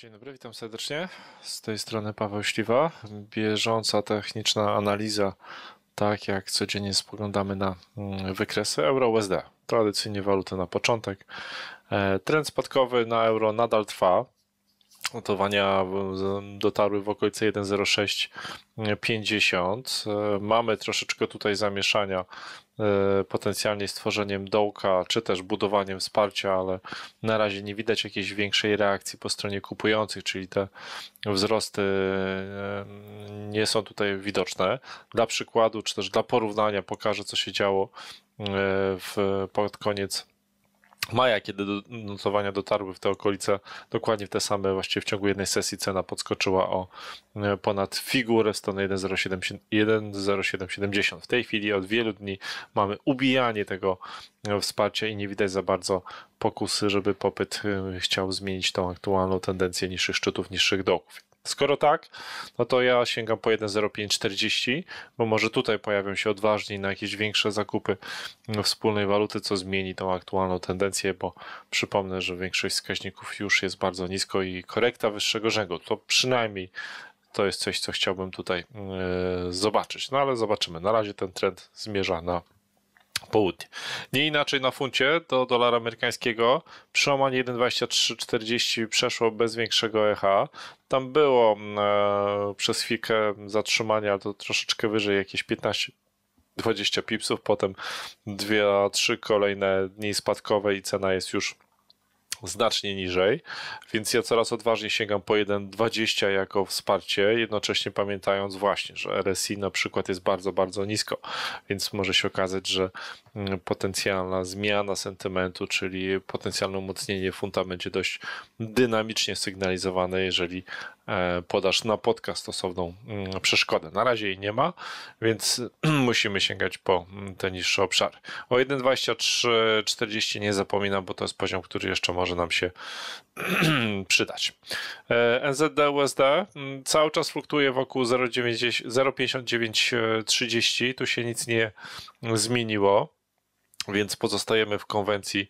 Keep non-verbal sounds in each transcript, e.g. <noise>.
Dzień dobry, witam serdecznie. Z tej strony Paweł Śliwa. Bieżąca techniczna analiza, tak jak codziennie spoglądamy na mm, wykresy euro-USD. Tradycyjnie waluty na początek. E, trend spadkowy na euro nadal trwa. Notowania dotarły w okolice 1,0650. E, mamy troszeczkę tutaj zamieszania E, potencjalnie stworzeniem dołka, czy też budowaniem wsparcia, ale na razie nie widać jakiejś większej reakcji po stronie kupujących, czyli te wzrosty e, nie są tutaj widoczne. Dla przykładu, czy też dla porównania pokażę, co się działo e, w, pod koniec maja, kiedy notowania dotarły w te okolice, dokładnie w te same, właściwie w ciągu jednej sesji cena podskoczyła o e, ponad figurę stronę 1,0770. W tej chwili od wielu dni mamy ubijanie tego e, wsparcia i nie widać za bardzo pokusy, żeby popyt e, chciał zmienić tą aktualną tendencję niższych szczytów, niższych dołków. Skoro tak, no to ja sięgam po 1,0540, bo może tutaj pojawią się odważni na jakieś większe zakupy wspólnej waluty, co zmieni tą aktualną tendencję, bo przypomnę, że większość wskaźników już jest bardzo nisko i korekta wyższego rzędu. To przynajmniej to jest coś, co chciałbym tutaj yy, zobaczyć. No ale zobaczymy. Na razie ten trend zmierza na południe. Nie inaczej na funcie do dolara amerykańskiego przełamanie 1,2340 przeszło bez większego echa. Tam było e, przez chwilkę zatrzymania, to troszeczkę wyżej, jakieś 15 20 pipsów, potem dwie, trzy kolejne dni spadkowe i cena jest już znacznie niżej, więc ja coraz odważniej sięgam po 1,20 jako wsparcie, jednocześnie pamiętając właśnie, że RSI na przykład jest bardzo, bardzo nisko, więc może się okazać, że potencjalna zmiana sentymentu, czyli potencjalne umocnienie funta będzie dość dynamicznie sygnalizowane, jeżeli E, podasz na podcast stosowną mm, przeszkodę. Na razie jej nie ma, więc <clears throat> musimy sięgać po mm, te niższe obszary. O 1,2340 nie zapominam, bo to jest poziom, który jeszcze może nam się <clears throat> przydać. E, NZD USD mm, cały czas fluktuje wokół 0,5930. Tu się nic nie zmieniło więc pozostajemy w konwencji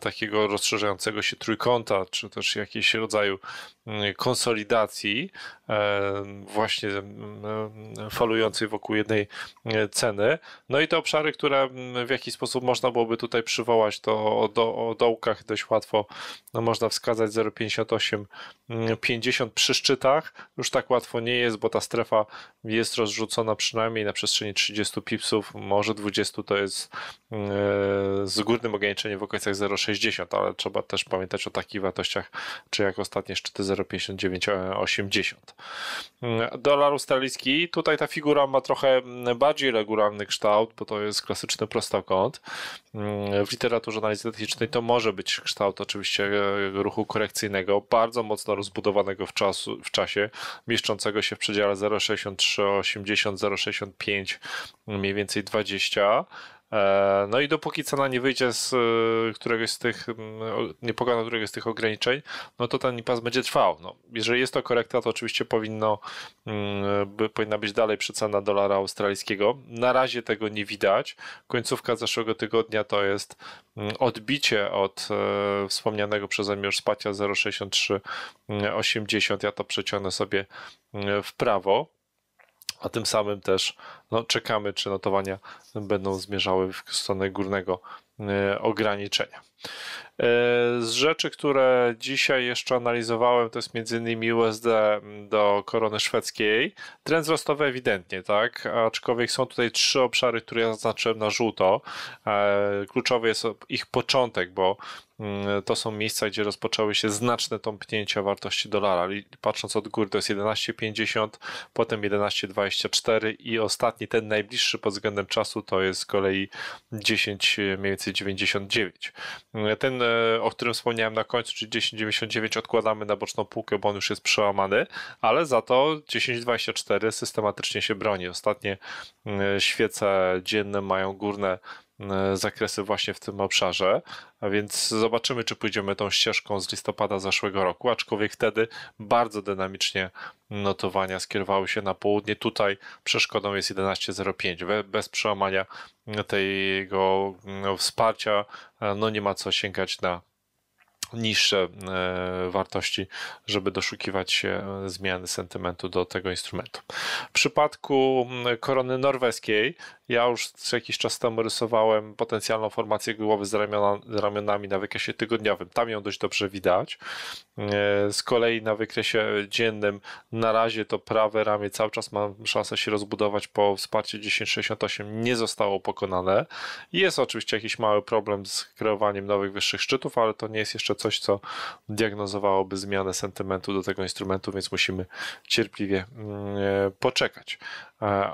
takiego rozszerzającego się trójkąta, czy też jakiegoś rodzaju mm, konsolidacji, e, właśnie mm, falującej wokół jednej e, ceny. No i te obszary, które w jakiś sposób można byłoby tutaj przywołać, to o, do, o dołkach dość łatwo no można wskazać 0,58, 50 przy szczytach. Już tak łatwo nie jest, bo ta strefa jest rozrzucona przynajmniej na przestrzeni 30 pipsów, może 20 to jest z górnym pewnym ograniczeniu w okolicach 0,60, ale trzeba też pamiętać o takich wartościach, czy jak ostatnie szczyty 0,5980. Dolar australijski, tutaj ta figura ma trochę bardziej regularny kształt, bo to jest klasyczny prostokąt. W literaturze analizy technicznej to może być kształt oczywiście ruchu korekcyjnego, bardzo mocno rozbudowanego w, czasu, w czasie, mieszczącego się w przedziale 0,6380, 0,65, mniej więcej 20. E, no i dopóki cena nie wyjdzie z e, któregoś z tych, nie pokona któregoś z tych ograniczeń, no to ten impas będzie trwał. No, jeżeli jest to korekta, to oczywiście powinno, by, powinna być dalej przecena dolara australijskiego. Na razie tego nie widać. Końcówka zeszłego tygodnia to jest odbicie od e, wspomnianego przeze mnie już spacia 0,6380. Ja to przeciągnę sobie w prawo a tym samym też no, czekamy, czy notowania będą zmierzały w stronę górnego e, ograniczenia. E, z rzeczy, które dzisiaj jeszcze analizowałem, to jest m.in. USD do korony szwedzkiej. Trend wzrostowy ewidentnie, tak? Aczkolwiek są tutaj trzy obszary, które ja zaznaczyłem na żółto. E, kluczowy jest ich początek, bo to są miejsca, gdzie rozpoczęły się znaczne tąpnięcia wartości dolara. Patrząc od góry to jest 11,50, potem 11,24 i ostatni, ten najbliższy pod względem czasu to jest z kolei 10, mniej więcej 99. Ten, e, o którym wspomniałem na końcu, czyli 1099 odkładamy na boczną półkę, bo on już jest przełamany, ale za to 1024 systematycznie się broni. Ostatnie e, świece dzienne mają górne zakresy właśnie w tym obszarze, a więc zobaczymy, czy pójdziemy tą ścieżką z listopada zeszłego roku, aczkolwiek wtedy bardzo dynamicznie notowania skierowały się na południe. Tutaj przeszkodą jest 11.05. Bez przełamania tego no, wsparcia no nie ma co sięgać na niższe e, wartości, żeby doszukiwać się e, zmiany sentymentu do tego instrumentu. W przypadku korony norweskiej, ja już jakiś czas temu rysowałem potencjalną formację głowy z, ramiona, z ramionami na wykresie tygodniowym. Tam ją dość dobrze widać. E, z kolei na wykresie dziennym na razie to prawe ramię cały czas ma szansę się rozbudować po wsparciu 1068 nie zostało pokonane. Jest oczywiście jakiś mały problem z kreowaniem nowych wyższych szczytów, ale to nie jest jeszcze coś, co diagnozowałoby zmianę sentymentu do tego instrumentu, więc musimy cierpliwie mm, e, poczekać,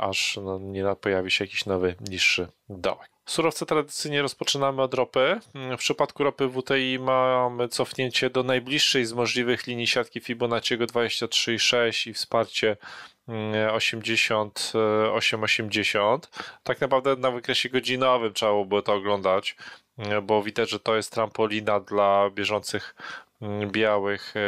aż no, nie pojawi się jakiś nowy, niższy dołek. Surowce tradycyjnie rozpoczynamy od ropy. W przypadku ropy WTI mamy cofnięcie do najbliższej z możliwych linii siatki Fibonacciego 23,6 i wsparcie 80, 880. Tak naprawdę na wykresie godzinowym trzeba było to oglądać, bo widać, że to jest trampolina dla bieżących mm, białych e,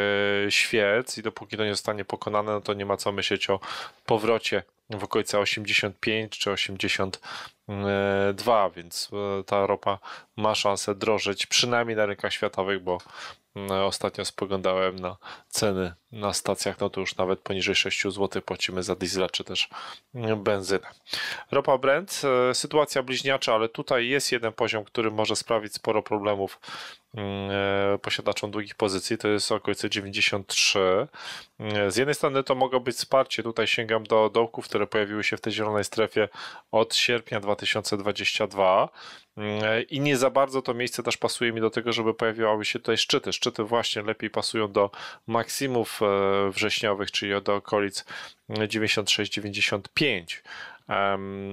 świec i dopóki to nie zostanie pokonane, no to nie ma co myśleć o powrocie w okolice 85 czy 82, więc e, ta ropa ma szansę drożeć przynajmniej na rynkach światowych, bo ostatnio spoglądałem na ceny na stacjach, no to już nawet poniżej 6 zł płacimy za diesla czy też benzynę. Ropa Brent, e, sytuacja bliźniacza, ale tutaj jest jeden poziom, który może sprawić sporo problemów mm, e, posiadaczom długich pozycji, to jest okolice 93. Z jednej strony to mogło być wsparcie, tutaj sięgam do dołków, które pojawiły się w tej zielonej strefie od sierpnia 2022 i nie za bardzo to miejsce też pasuje mi do tego, żeby pojawiały się tutaj szczyty. Szczyty właśnie lepiej pasują do maksimów e, wrześniowych, czyli do okolic 96-95.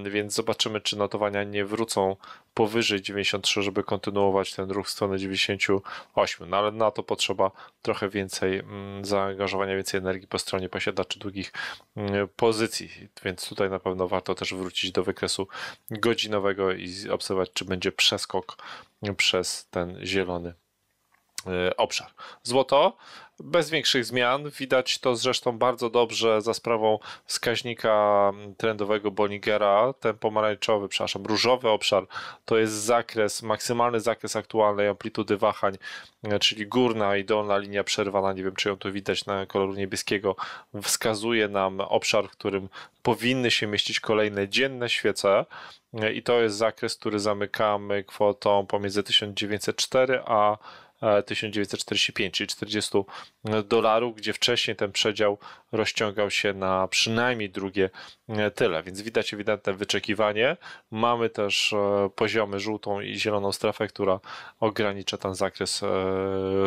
Więc zobaczymy, czy notowania nie wrócą powyżej 93, żeby kontynuować ten ruch w stronę 98. No ale na to potrzeba trochę więcej mm, zaangażowania, więcej energii po stronie posiadaczy długich mm, pozycji. Więc tutaj na pewno warto też wrócić do wykresu godzinowego i obserwować, czy będzie przeskok przez ten zielony e, obszar. Złoto bez większych zmian. Widać to zresztą bardzo dobrze za sprawą wskaźnika trendowego Bonigera. Ten pomarańczowy, przepraszam, różowy obszar to jest zakres, maksymalny zakres aktualnej amplitudy wahań, czyli górna i dolna linia przerwana. Nie wiem, czy ją tu widać na koloru niebieskiego. Wskazuje nam obszar, w którym powinny się mieścić kolejne dzienne świece. I to jest zakres, który zamykamy kwotą pomiędzy 1904 a 1945, czyli 40 dolarów, gdzie wcześniej ten przedział rozciągał się na przynajmniej drugie e, tyle, więc widać ewidentne wyczekiwanie. Mamy też e, poziomy żółtą i zieloną strefę, która ogranicza ten zakres e,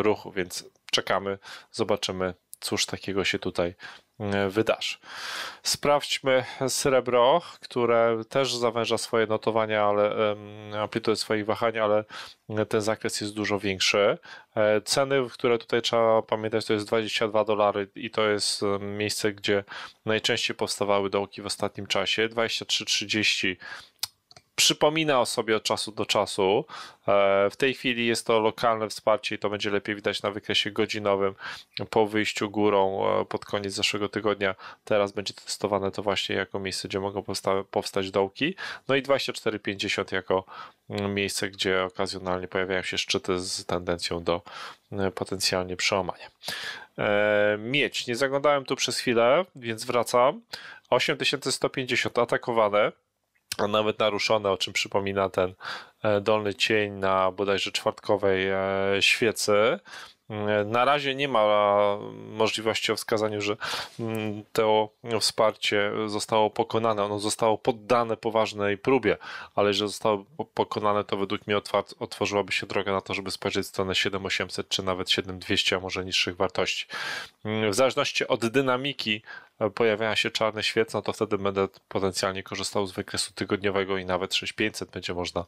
ruchu, więc czekamy, zobaczymy cóż takiego się tutaj e, wydarzy. Sprawdźmy srebro, które też zawęża swoje notowania, ale amplitudę swoich wahań, ale ten zakres jest dużo większy. E, ceny, które tutaj trzeba pamiętać, to jest 22 dolary i to jest miejsce, gdzie najczęściej powstawały dołki w ostatnim czasie. 23,30 przypomina o sobie od czasu do czasu. E, w tej chwili jest to lokalne wsparcie i to będzie lepiej widać na wykresie godzinowym po wyjściu górą e, pod koniec zeszłego tygodnia. Teraz będzie testowane to właśnie jako miejsce, gdzie mogą powsta powstać dołki. No i 24,50 jako mm, miejsce, gdzie okazjonalnie pojawiają się szczyty z tendencją do e, potencjalnie przełamania. Mieć. Nie zaglądałem tu przez chwilę, więc wracam. 8150 atakowane a nawet naruszone, o czym przypomina ten e, dolny cień na bodajże czwartkowej e, świecy. Na razie nie ma możliwości o wskazaniu, że mm, to wsparcie zostało pokonane. Ono zostało poddane poważnej próbie, ale że zostało pokonane, to według mnie otworzyłaby się droga na to, żeby spojrzeć w stronę 7800 czy nawet 7200, a może niższych wartości. W zależności od dynamiki e, pojawiają się czarne świece, no to wtedy będę potencjalnie korzystał z wykresu tygodniowego i nawet 6500 będzie można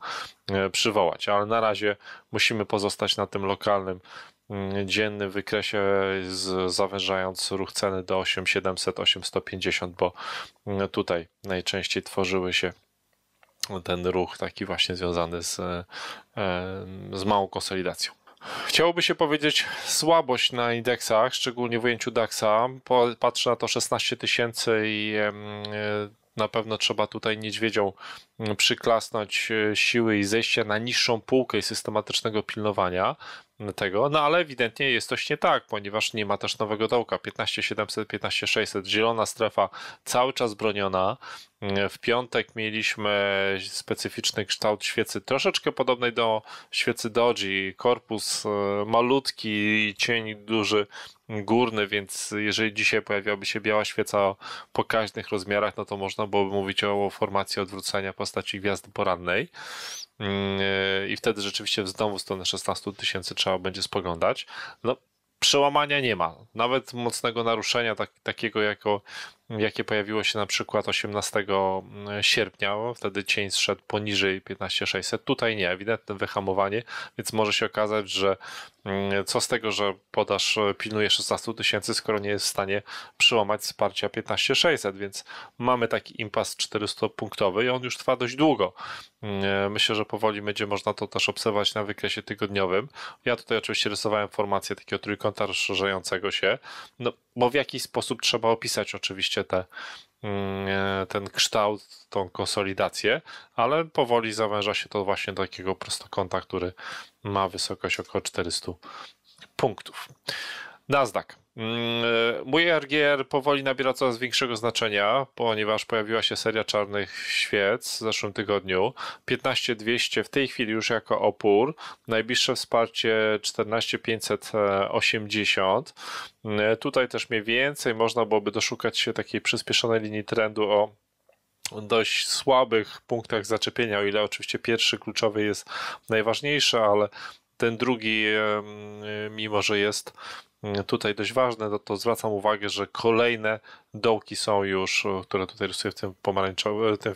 e, przywołać, ale na razie musimy pozostać na tym lokalnym Mm, dziennym wykresie, z, zawężając ruch ceny do 8700, 8150, bo mm, tutaj najczęściej tworzyły się ten ruch taki właśnie związany z, e, z małą konsolidacją. Chciałoby się powiedzieć słabość na indeksach, szczególnie w ujęciu DAXa. Patrzę na to 16 tysięcy i na pewno trzeba tutaj niedźwiedzią przyklasnąć siły i zejście na niższą półkę i systematycznego pilnowania tego, no ale ewidentnie jest coś nie tak, ponieważ nie ma też nowego dołka. 15700, 15600, zielona strefa cały czas broniona. W piątek mieliśmy specyficzny kształt świecy, troszeczkę podobnej do świecy Doji, korpus e, malutki, cień duży, górny, więc jeżeli dzisiaj pojawiłaby się biała świeca o pokaźnych rozmiarach, no to można byłoby mówić o formacji odwrócenia postaci gwiazdy porannej. Mm, e, i wtedy rzeczywiście znowu stronę 16 tysięcy trzeba będzie spoglądać. No, przełamania nie ma. Nawet mocnego naruszenia tak, takiego, jako, jakie pojawiło się na przykład 18 mm, sierpnia, wtedy cień zszedł poniżej 15600. Tutaj nie, ewidentne wyhamowanie, więc może się okazać, że mm, co z tego, że podaż pilnuje 16 tysięcy, skoro nie jest w stanie przełamać wsparcia 15600, więc mamy taki impas 400-punktowy i on już trwa dość długo. Mm, myślę, że powoli będzie można to też obserwować na wykresie tygodniowym. Ja tutaj oczywiście rysowałem formację takiego trójkąta rozszerzającego się, no bo w jakiś sposób trzeba opisać oczywiście te, mm, e, ten kształt, tą konsolidację, ale powoli zawęża się to właśnie do takiego prostokąta, który ma wysokość około 400 punktów. Nasdaq. Mm, e, mój RGR powoli nabiera coraz większego znaczenia, ponieważ pojawiła się seria czarnych świec w zeszłym tygodniu. 15200 w tej chwili już jako opór. Najbliższe wsparcie 14580. Mm, tutaj też mniej więcej można byłoby doszukać się takiej przyspieszonej linii trendu o dość słabych punktach zaczepienia, o ile oczywiście pierwszy kluczowy jest najważniejszy, ale ten drugi, mimo że jest tutaj dość ważne, to, to zwracam uwagę, że kolejne dołki są już, które tutaj rysuję w tym pomarańczowym, tym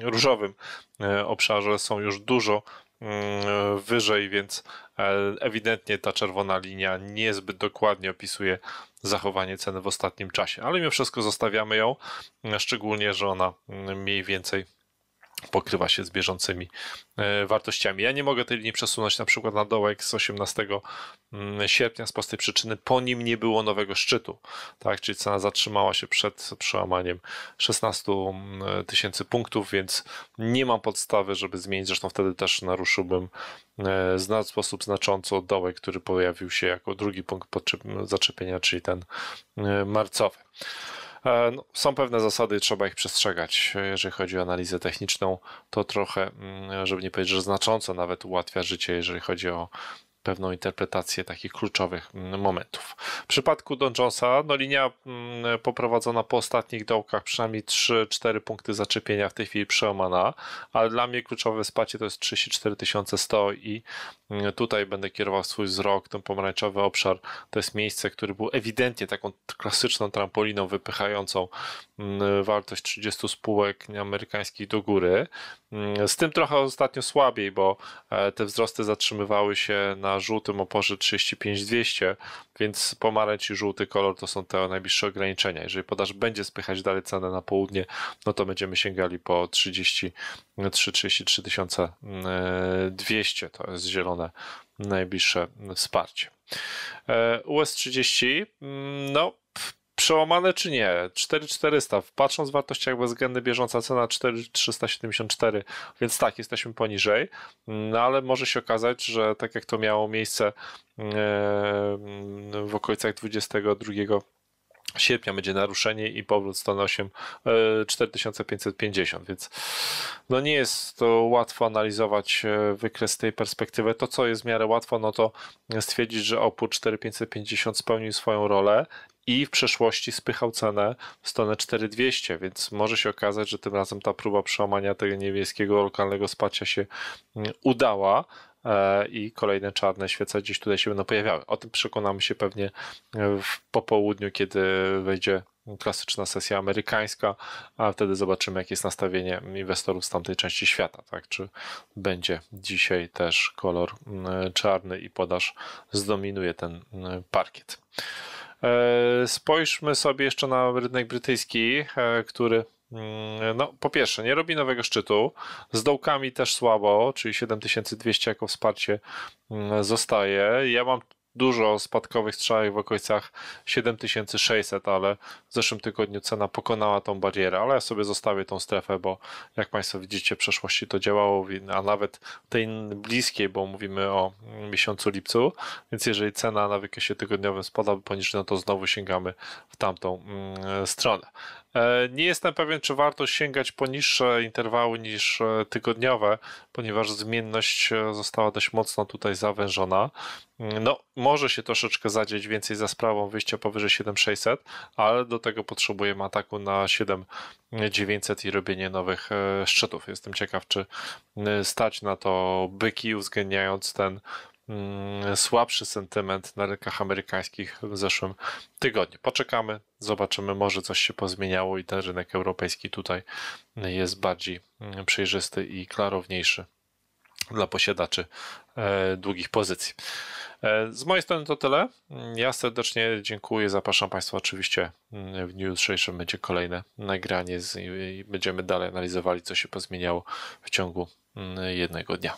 różowym e, obszarze, są już dużo mm, wyżej, więc e, ewidentnie ta czerwona linia niezbyt dokładnie opisuje zachowanie ceny w ostatnim czasie, ale mimo wszystko zostawiamy ją, szczególnie, że ona mm, mniej więcej pokrywa się z bieżącymi e, wartościami. Ja nie mogę tej linii przesunąć na przykład na dołek z 18 mm, sierpnia z prostej przyczyny, po nim nie było nowego szczytu, tak, czyli cena zatrzymała się przed przełamaniem 16 mm, tysięcy punktów, więc nie mam podstawy, żeby zmienić, zresztą wtedy też naruszyłbym e, w sposób znacząco dołek, który pojawił się jako drugi punkt zaczepienia, czyli ten e, marcowy. E, no, są pewne zasady, trzeba ich przestrzegać. Jeżeli chodzi o analizę techniczną, to trochę, mm, żeby nie powiedzieć, że znacząco nawet ułatwia życie, jeżeli chodzi o pewną interpretację takich kluczowych mm, momentów. W przypadku Don Jonesa, no linia mm, poprowadzona po ostatnich dołkach, przynajmniej 3-4 punkty zaczepienia w tej chwili przełamana, ale dla mnie kluczowe wsparcie to jest 34 100 i mm, tutaj będę kierował swój wzrok, ten pomarańczowy obszar to jest miejsce, które było ewidentnie taką klasyczną trampoliną wypychającą wartość 30 spółek amerykańskich do góry. Z tym trochę ostatnio słabiej, bo e, te wzrosty zatrzymywały się na żółtym oporze 35200, więc pomarańcz i żółty kolor to są te najbliższe ograniczenia. Jeżeli podaż będzie spychać dalej cenę na południe, no to będziemy sięgali po 33-33 200. To jest zielone najbliższe wsparcie. E, US30, mm, no przełamane czy nie? 4400. Patrząc w wartościach bezwzględnych, bieżąca cena 4374, więc tak, jesteśmy poniżej, no ale może się okazać, że tak jak to miało miejsce e, w okolicach 22 sierpnia będzie naruszenie i powrót 108 4550, więc no nie jest to łatwo analizować e, wykres z tej perspektywy. To, co jest w miarę łatwo, no to stwierdzić, że opór 4550 spełnił swoją rolę i w przeszłości spychał cenę w stronę 4200, więc może się okazać, że tym razem ta próba przełamania tego niebieskiego lokalnego spacia się mm, udała e, i kolejne czarne świece gdzieś tutaj się będą pojawiały. O tym przekonamy się pewnie w popołudniu, kiedy wejdzie klasyczna sesja amerykańska, a wtedy zobaczymy, jakie jest nastawienie inwestorów z tamtej części świata. Tak? Czy będzie dzisiaj też kolor mm, czarny i podaż zdominuje ten mm, parkiet. E, spójrzmy sobie jeszcze na rynek brytyjski, e, który mm, no, po pierwsze, nie robi nowego szczytu. Z dołkami też słabo, czyli 7200 jako wsparcie mm, zostaje. Ja mam dużo spadkowych strzałek w okolicach 7600, ale w zeszłym tygodniu cena pokonała tą barierę, ale ja sobie zostawię tą strefę, bo jak Państwo widzicie w przeszłości to działało, a nawet tej bliskiej, bo mówimy o miesiącu lipcu, więc jeżeli cena na wykresie tygodniowym spada poniżej, no to znowu sięgamy w tamtą mm, stronę. E, nie jestem pewien, czy warto sięgać po niższe interwały niż e, tygodniowe, ponieważ zmienność e, została dość mocno tutaj zawężona. Mm, no, może się troszeczkę zadzieć więcej za sprawą wyjścia powyżej 7600, ale do tego potrzebujemy ataku na 7900 i robienie nowych szczytów. Jestem ciekaw, czy stać na to byki, uwzględniając ten Mm, słabszy sentyment na rynkach amerykańskich w zeszłym tygodniu. Poczekamy, zobaczymy, może coś się pozmieniało i ten rynek europejski tutaj jest bardziej mm, przejrzysty i klarowniejszy dla posiadaczy e, długich pozycji. E, z mojej strony to tyle. Ja serdecznie dziękuję. Zapraszam Państwa oczywiście mm, w dniu jutrzejszym będzie kolejne nagranie i będziemy dalej analizowali, co się pozmieniało w ciągu jednego dnia.